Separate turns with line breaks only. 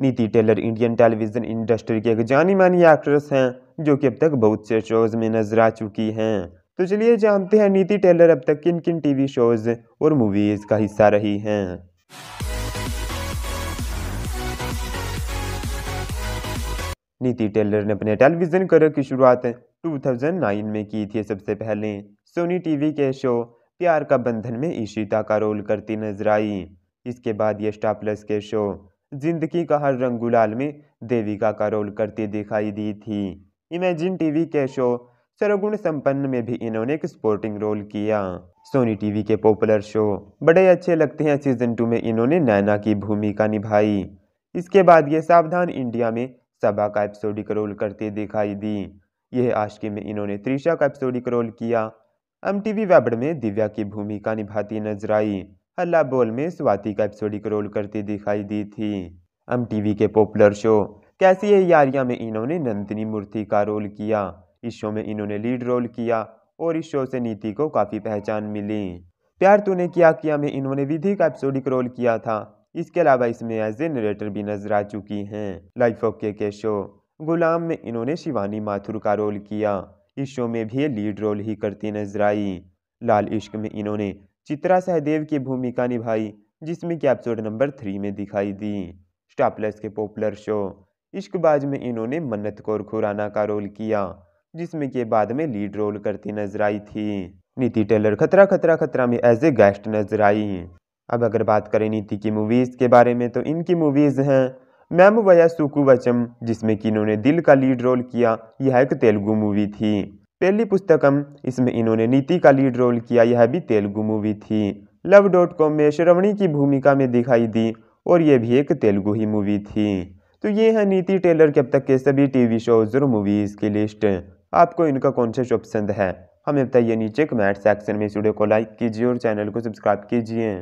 नीति Taylor Indian television industry की एक जानी मानी एक्ट्रेस हैं, जो कि अब तक बहुत से शोज़ में नज़र आ चुकी हैं। तो चलिए जानते हैं नीति टेलर अब तक किन किन टीवी शोज़ और मूवीज़ का हिस्सा रही हैं। नीति टेलर ने अपने टेलीविज़न करियर की शुरुआत 2009 में की थी। सबसे पहले सोनी टीवी के शो प्यार का बंधन में ईशिता का रोल करती नज़र आई। इसके बाद ये स्टार प्लस के शो ज़िंदगी का हर रंग गुलाल में देविका का रोल करती दिखाई दी थी। इमेजिन टीवी के शो सरगुण संपन्न में भी इन्होंने एक स्पोर्टिंग रोल किया। सोनी टीवी के पॉपुलर शो बड़े अच्छे लगते हैं। सीज़न टू में इन्होंने नैना की भूमिका निभाई। इसके बाद ये सावधान इंडिया में सभा का एपिसोडिक रोल करते दिखाई दी। यह आशकी में इन्होंने त्रिशा का एपिसोडिक रोल किया। एम टी वी में दिव्या की भूमिका निभाती नज़र आई। हल्ला बोल में स्वाति का एपिसोडिक रोल करती दिखाई दी थी। एम टीवी के पॉपुलर शो कैसी है यारिया में इन्होंने नंदिनी मूर्ति का रोल किया, इस शो में इन्होंने लीड रोल किया और इस शो से नीति को काफ़ी पहचान मिली। प्यार तूने क्या किया में इन्होंने विधि का एपिसोडिक रोल किया था। इसके अलावा इसमें एज ए नरेटर भी नज़र आ चुकी हैं। लाइफ ओके के शो गुलाम में इन्होंने शिवानी माथुर का रोल किया। इस शो में भी लीड रोल ही करती नज़र आई। लाल इश्क में इन्होंने चित्रा सहदेव की भूमिका निभाई, जिसमें कि एपिसोड नंबर थ्री में दिखाई दी। स्टार प्लस के पॉपुलर शो इश्कबाज में इन्होंने मन्नत कौर खुराना का रोल किया, जिसमें कि बाद में लीड रोल करती नज़र आई थी। नीति टेलर खतरा खतरा खतरा में एज ए गेस्ट नज़र आई। अब अगर बात करें नीति की मूवीज़ के बारे में तो इनकी मूवीज़ हैं मैम वया सुकु वचम, जिसमें कि इन्होंने दिल का लीड रोल किया। यह एक तेलुगु मूवी थी। पहली पुस्तकम, इसमें इन्होंने नीति का लीड रोल किया, यह भी तेलुगु मूवी थी। लव डॉट कॉम में श्रवणी की भूमिका में दिखाई दी, और यह भी एक तेलुगु ही मूवी थी। तो ये है नीति टेलर के अब तक के सभी टीवी शोज़ और मूवीज़ की लिस्ट आपको इनका कौन सा शो पसंद है? हमें बताइए नीचे कमेंट सेक्शन में इस वीडियो को लाइक कीजिए और चैनल को सब्सक्राइब कीजिए।